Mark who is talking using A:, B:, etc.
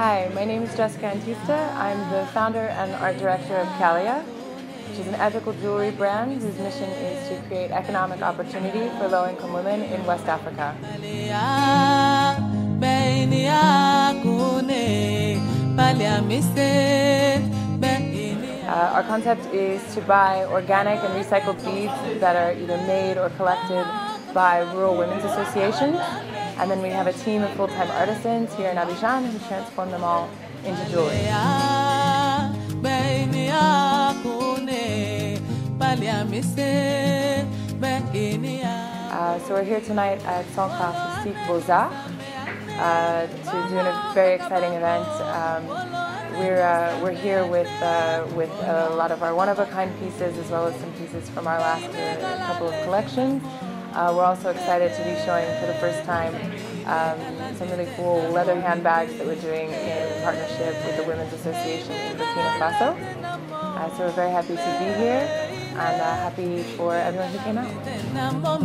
A: Hi, my name is Jessica Antista. I'm the founder and art director of Callia, which is an ethical jewelry brand whose mission is to create economic opportunity for low-income women in West Africa. Uh, our concept is to buy organic and recycled beads that are either made or collected by rural women's associations. And then we have a team of full-time artisans here in Abidjan who transform them all into jewelry. Uh, so we're here tonight at Centre Artistique Beaux-Arts uh, to do a very exciting event. Um, we're, uh, we're here with, uh, with a lot of our one-of-a-kind pieces as well as some pieces from our last uh, couple of collections. Uh, we're also excited to be showing for the first time um, some really cool leather handbags that we're doing in partnership with the Women's Association in Burkina Faso. Uh, so we're very happy to be here and uh, happy for everyone who came out.